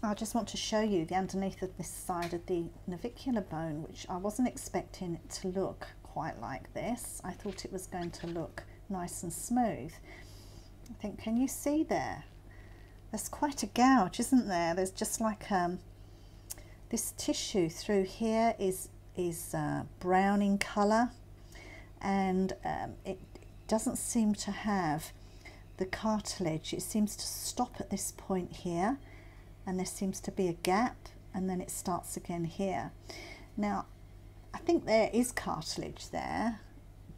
I just want to show you the underneath of this side of the navicular bone, which I wasn't expecting it to look quite like this. I thought it was going to look nice and smooth. I think, can you see there? There's quite a gouge, isn't there? There's just like um, this tissue through here is, is uh, brown in colour and um, it doesn't seem to have the cartilage. It seems to stop at this point here and there seems to be a gap and then it starts again here. Now I think there is cartilage there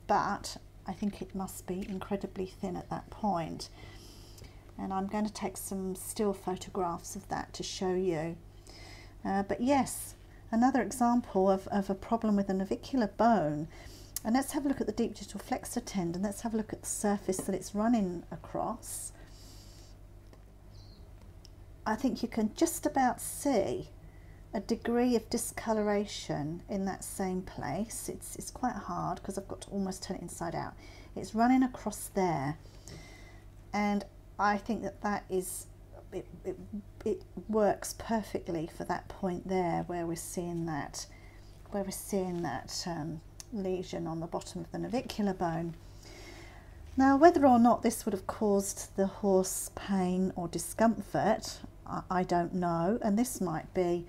but I think it must be incredibly thin at that point. and I'm going to take some still photographs of that to show you. Uh, but yes, another example of, of a problem with a navicular bone. And let's have a look at the deep digital flexor tendon. Let's have a look at the surface that it's running across. I think you can just about see a degree of discoloration in that same place. It's, it's quite hard because I've got to almost turn it inside out. It's running across there and I think that that is it, it, it works perfectly for that point there where we're seeing that where we're seeing that um, lesion on the bottom of the navicular bone. Now whether or not this would have caused the horse pain or discomfort I, don't know and this might be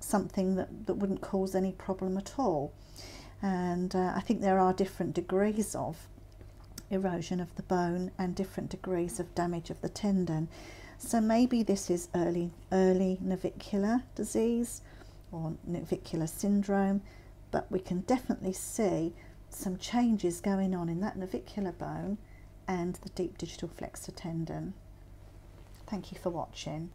something that, that wouldn't cause any problem at all and uh, I think there are different degrees of erosion of the bone and different degrees of damage of the tendon. So maybe this is early, early navicular disease or navicular syndrome, but we can definitely see some changes going on in that navicular bone and the deep digital flexor tendon. Thank you for watching.